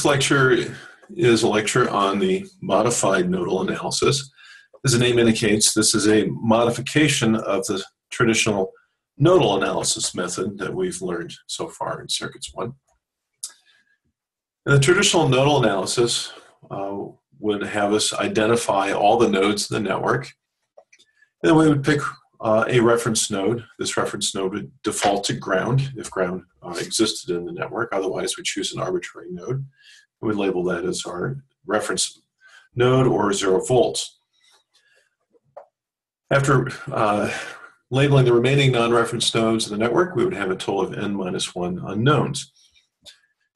This lecture is a lecture on the modified nodal analysis. As the name indicates, this is a modification of the traditional nodal analysis method that we've learned so far in Circuits 1. In the traditional nodal analysis uh, would have us identify all the nodes in the network. And then we would pick uh, a reference node. This reference node would default to ground if ground uh, existed in the network. Otherwise, we choose an arbitrary node. We would label that as our reference node or zero volts. After uh, labeling the remaining non-reference nodes in the network, we would have a total of n minus 1 unknowns,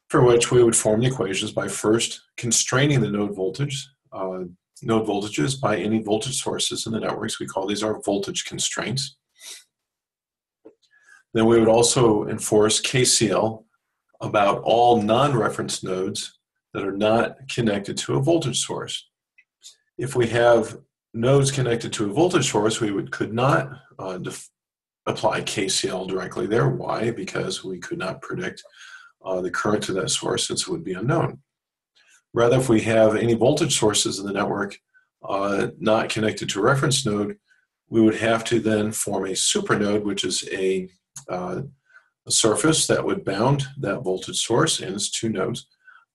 for which we would form the equations by first constraining the node voltage, node voltages by any voltage sources in the networks. We call these our voltage constraints. Then we would also enforce KCL about all non-reference nodes that are not connected to a voltage source. If we have nodes connected to a voltage source, we would, could not uh, apply KCL directly there. Why? Because we could not predict uh, the current to that source since it would be unknown. Rather, if we have any voltage sources in the network uh, not connected to a reference node, we would have to then form a supernode, which is a, uh, a surface that would bound that voltage source and its two nodes,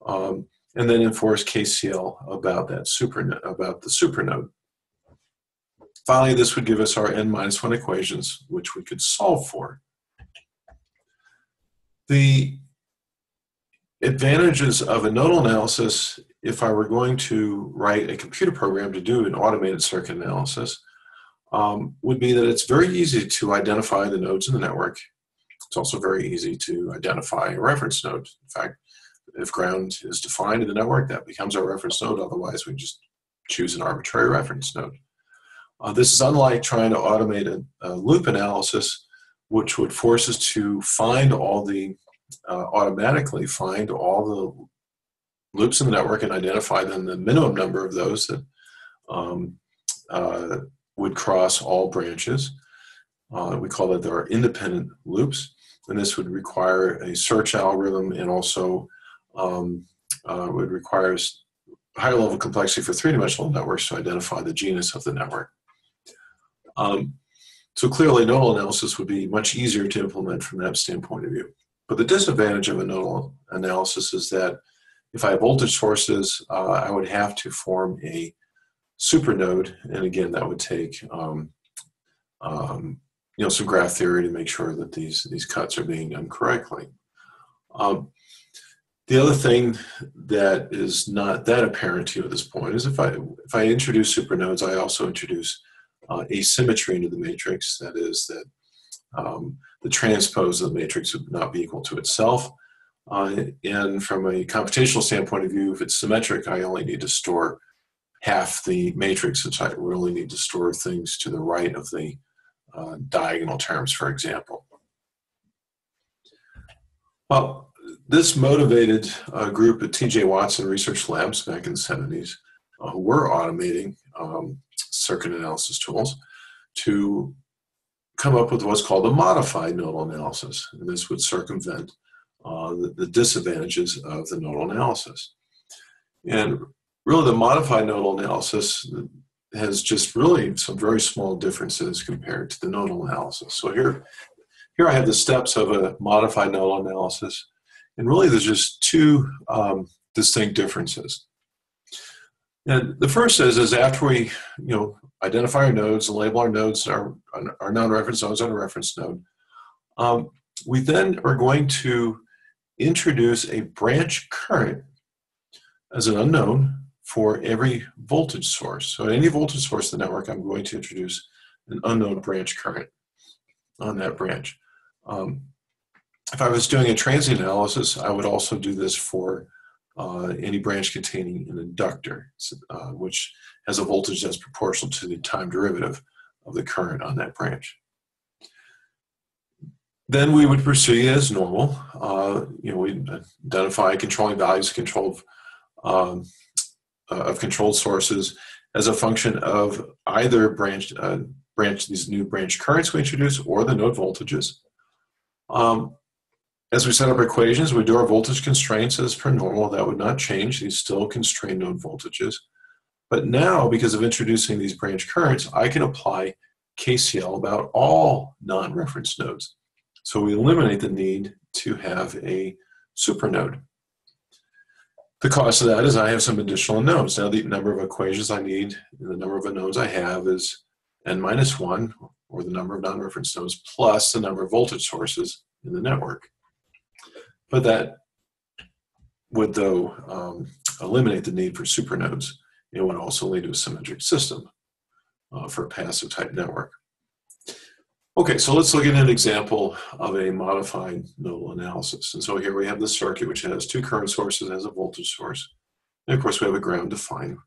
um, and then enforce KCL about that supernode, about the supernode. Finally, this would give us our n minus 1 equations, which we could solve for. The advantages of a nodal analysis, if I were going to write a computer program to do an automated circuit analysis, um, would be that it's very easy to identify the nodes in the network. It's also very easy to identify a reference node. In fact, if ground is defined in the network, that becomes our reference node. Otherwise, we just choose an arbitrary reference node. Uh, this is unlike trying to automate a, a, loop analysis, which would force us to find all the, uh, automatically find all the loops in the network and identify then the minimum number of those that um, uh, would cross all branches. Uh, we call that our independent loops. And this would require a search algorithm and also um, uh, would require higher level complexity for three-dimensional networks to identify the genus of the network. Um, so clearly nodal analysis would be much easier to implement from that standpoint of view. But the disadvantage of a nodal analysis is that if I have voltage sources, uh, I would have to form a supernode, and again, that would take um, um, you know some graph theory to make sure that these these cuts are being done correctly. Um, the other thing that is not that apparent to you at this point is if I if I introduce supernodes, I also introduce uh, asymmetry into the matrix. That is, that um, the transpose of the matrix would not be equal to itself. Uh, and from a computational standpoint of view, if it's symmetric, I only need to store half the matrix, since I really need to store things to the right of the uh, diagonal terms, for example. Well, this motivated a group at TJ Watson Research Labs back in the 70s uh, who were automating um, circuit analysis tools to come up with what's called a modified nodal analysis. And this would circumvent uh, the, the, disadvantages of the nodal analysis. And really, the modified nodal analysis has just really some very small differences compared to the nodal analysis. So here, here I have the steps of a modified nodal analysis. And really, there's just two um, distinct differences. And the first is, is after we, you know, identify our nodes and label our nodes, our, our non-reference nodes on a reference node, um, we then are going to introduce a branch current as an unknown for every voltage source. So at any voltage source in the network, I'm going to introduce an unknown branch current on that branch. Um, if I was doing a transient analysis, I would also do this for uh, any branch containing an inductor, uh, which has a voltage that's proportional to the time derivative of the current on that branch. Then we would proceed as normal. Uh, you know, we identify controlling values control um, uh, of controlled sources as a function of either branch uh, branch these new branch currents we introduce or the node voltages. Um, as we set up equations, we do our voltage constraints as per normal. That would not change. These still constrain node voltages. But now, because of introducing these branch currents, I can apply KCL about all non-reference nodes. So we eliminate the need to have a supernode. The cost of that is I have some additional nodes. Now the number of equations I need the number of nodes I have is n minus 1, or the number of non-reference nodes, plus the number of voltage sources in the network. But that would, though, um, eliminate the need for supernodes. It would also lead to a symmetric system uh, for a passive type network. Okay, so let's look at an example of a modified nodal analysis. And so here we have the circuit which has two current sources as a voltage source. And of course we have a ground defined,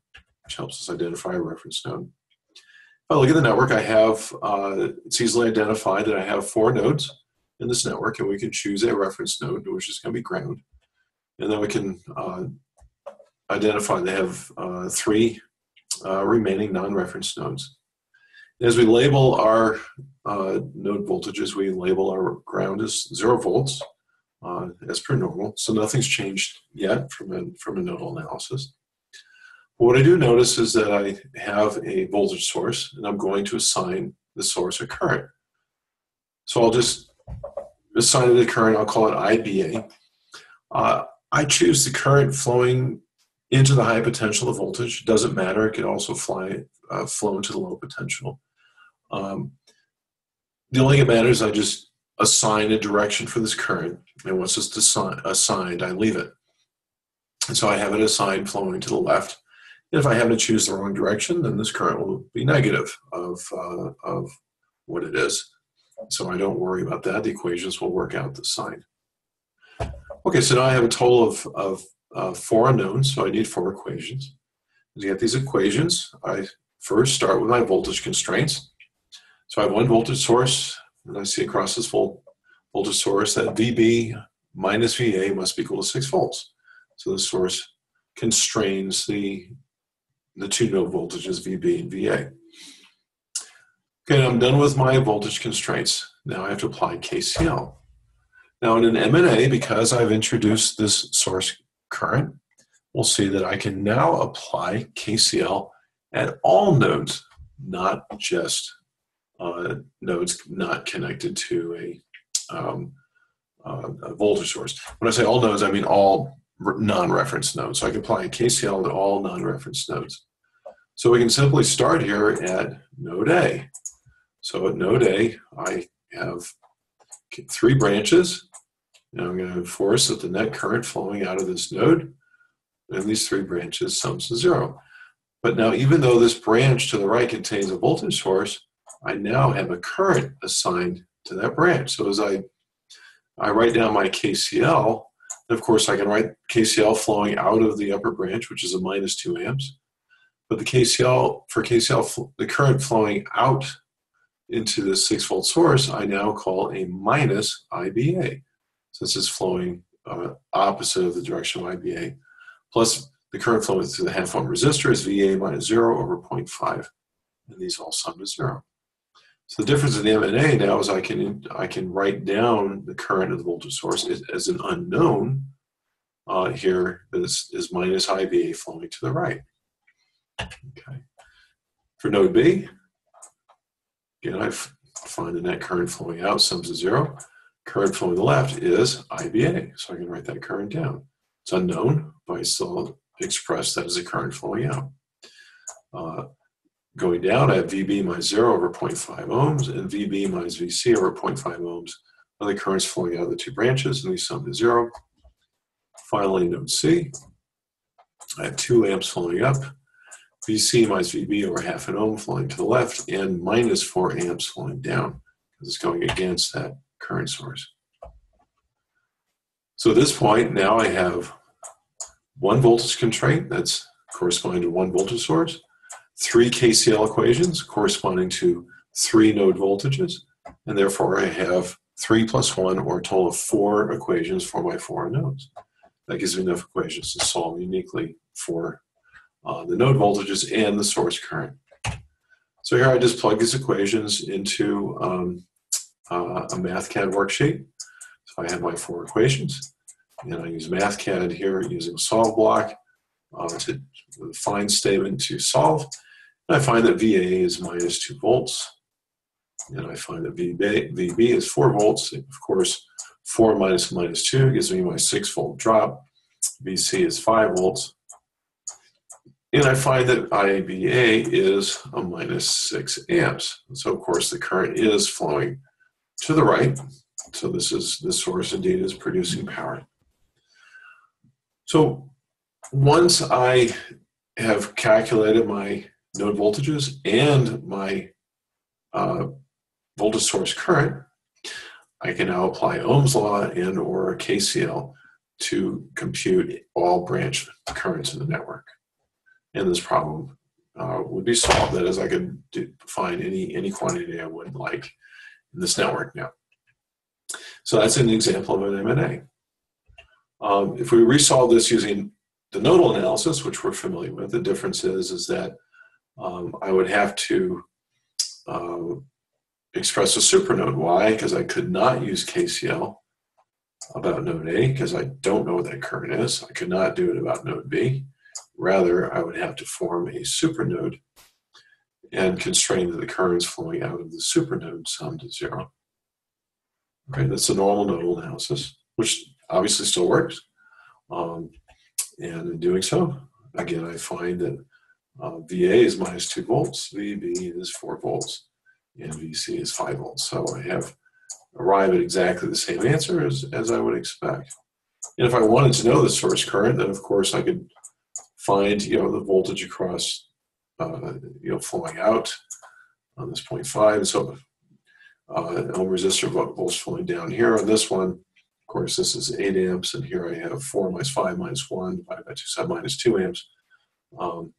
which helps us identify a reference node. If I look at the network, I have, uh, it's easily identified that I have four nodes in this network and we can choose a reference node, which is gonna be ground. And then we can uh, identify they have uh, three uh, remaining non-reference nodes. As we label our uh, node voltages, we label our ground as zero volts uh, as per normal. So nothing's changed yet from a, from a nodal analysis. What I do notice is that I have a voltage source and I'm going to assign the source a current. So I'll just assign it a current, I'll call it IBA. Uh, I choose the current flowing into the high potential of voltage. Doesn't matter. It could also fly uh, flow into the low potential. Um, the only thing that matters, I just assign a direction for this current, and once it's assi assigned, I leave it. And so I have it assigned flowing to the left. And if I happen to choose the wrong direction, then this current will be negative of, uh, of what it is. So I don't worry about that. The equations will work out the sign. Okay, so now I have a total of, of uh, four unknowns, so I need four equations. To get these equations, I first start with my voltage constraints. So I have one voltage source, and I see across this voltage source that VB minus VA must be equal to 6 volts. So the source constrains the, the two node voltages VB and VA. Okay, I'm done with my voltage constraints. Now I have to apply KCL. Now in an MNA, because I've introduced this source current, we'll see that I can now apply KCL at all nodes, not just uh, nodes not connected to a, um, uh, a, voltage source. When I say all nodes, I mean all non-reference nodes. So I can apply KCL to all non-reference nodes. So we can simply start here at node A. So at node A, I have three branches. Now I'm going to enforce that the net current flowing out of this node and these three branches sums to zero. But now even though this branch to the right contains a voltage source, I now have a current assigned to that branch. So as I, I write down my KCL, of course I can write KCL flowing out of the upper branch, which is a minus two amps. But the KCL, for KCL, the current flowing out into this six volt source, I now call a minus IBA. Since it's flowing uh, opposite of the direction of IBA. Plus the current flowing through the half ohm resistor is VA minus zero over 0.5. And these all sum to zero. So the difference in the MNA now is I can I can write down the current of the voltage source as, as an unknown. Uh, here is, is minus IBA flowing to the right. Okay. For node B, again, I find the net current flowing out sums to zero. Current flowing to the left is IBA, so I can write that current down. It's unknown, but I still express that as a current flowing out. Uh, Going down, I have VB minus 0 over 0.5 ohms and VB minus VC over 0.5 ohms are the currents flowing out of the two branches, and these sum to 0. Finally, node C, I have 2 amps flowing up, VC minus VB over half an ohm flowing to the left, and minus 4 amps flowing down because it's going against that current source. So at this point, now I have one voltage constraint that's corresponding to one voltage source, three KCL equations corresponding to three node voltages, and therefore I have three plus one, or a total of four equations for my four nodes. That gives me enough equations to solve uniquely for uh, the node voltages and the source current. So here I just plug these equations into um, uh, a MathCAD worksheet. So I have my four equations, and I use MathCAD here using solve block uh, to find statement to solve. And I find that VA is minus 2 volts, and I find that VB, VB is 4 volts. Of course, 4 minus minus 2 gives me my 6 volt drop. VC is 5 volts. And I find that IBA is a minus 6 amps. So, of course, the current is flowing to the right. So this is this source indeed is producing power. So once I have calculated my node voltages and my uh, voltage source current, I can now apply Ohm's law and or KCL to compute all branch currents in the network. And this problem uh, would be solved. That is, I could do, find any any quantity I would like in this network now. So that's an example of an MNA. Um, if we resolve this using the nodal analysis, which we're familiar with, the difference is, is that um, I would have to uh, express a supernode. Why? Because I could not use KCL about node A because I don't know what that current is. I could not do it about node B. Rather, I would have to form a supernode and constrain the currents flowing out of the supernode sum to zero. Right, that's a normal nodal analysis, which obviously still works. Um, and in doing so, again, I find that uh, VA is minus 2 volts, VB is 4 volts, and VC is 5 volts. So I have arrived at exactly the same answer as, as I would expect. And if I wanted to know the source current, then of course I could find you know the voltage across uh, you know flowing out on this 0.5. So uh, ohm resistor volts flowing down here on this one. Of course, this is 8 amps, and here I have 4 minus 5 minus 1 divided by 2 sub minus 2 amps. Um,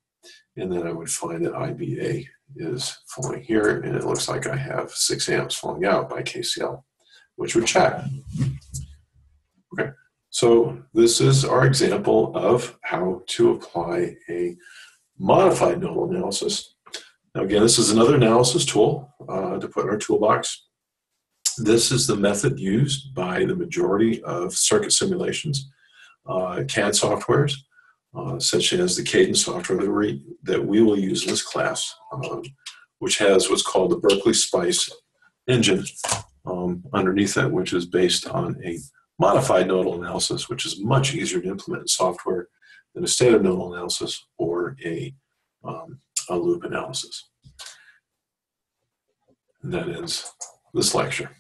and then I would find that IBA is flowing here, and it looks like I have 6 amps flowing out by KCL, which would check. Okay, so this is our example of how to apply a modified nodal analysis. Now again, this is another analysis tool uh, to put in our toolbox. This is the method used by the majority of circuit simulations, uh, CAD softwares, uh, such as the Cadence software that we, that we will use in this class, um, which has what's called the Berkeley Spice engine um, underneath it, which is based on a modified nodal analysis, which is much easier to implement in software than a standard nodal analysis or a, um, a loop analysis. And that ends this lecture.